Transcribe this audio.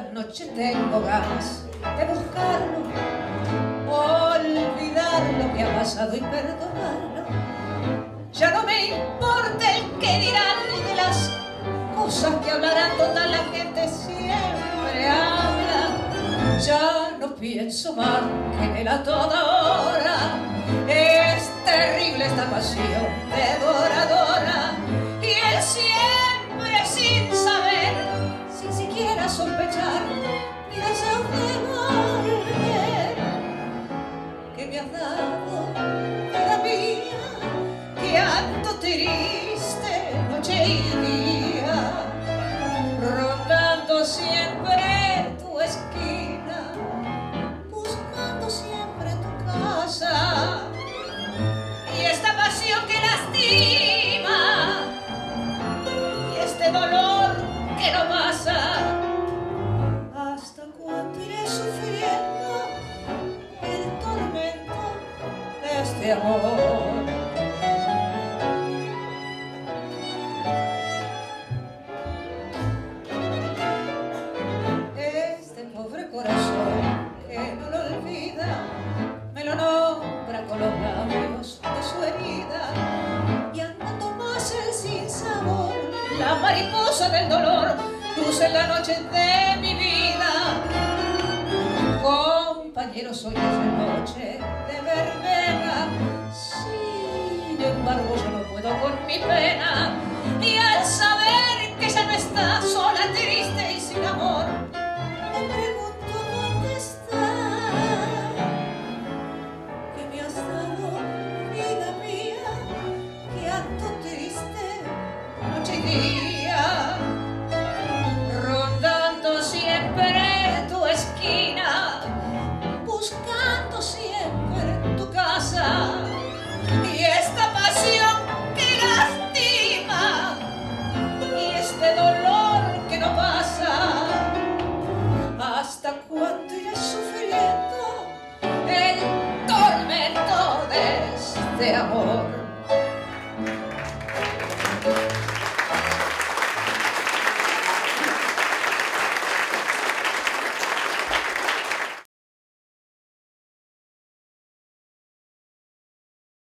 noche tengo ganas de buscarlo, olvidar lo que ha pasado y perdonarlo. Ya no me importa el que dirán de las cosas que hablarán, total la gente siempre habla. Ya no pienso más que en él a toda hora. Es terrible esta pasión devoradora dado cada mía que ando triste noche y día amor. Este pobre corazón que no lo olvida me lo nombra con los labios de su herida. Y andando más el sinsabor la mariposa del dolor en la noche de mi vida. Compañero soy esa noche de Oh.